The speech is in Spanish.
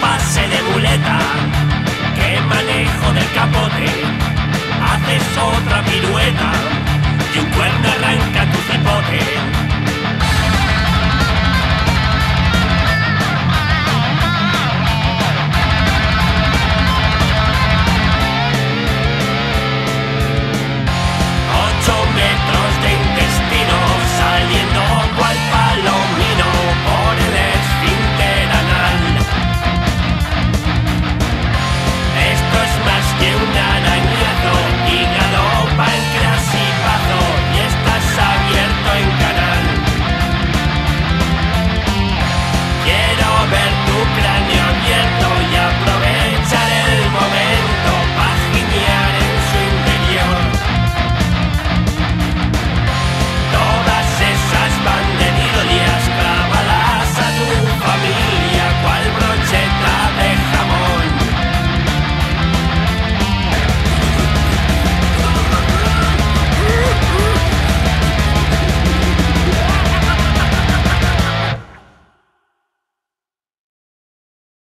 pase de muleta, que manejo del capote, haces otra pirueta y un cuerno arranca tu cipote.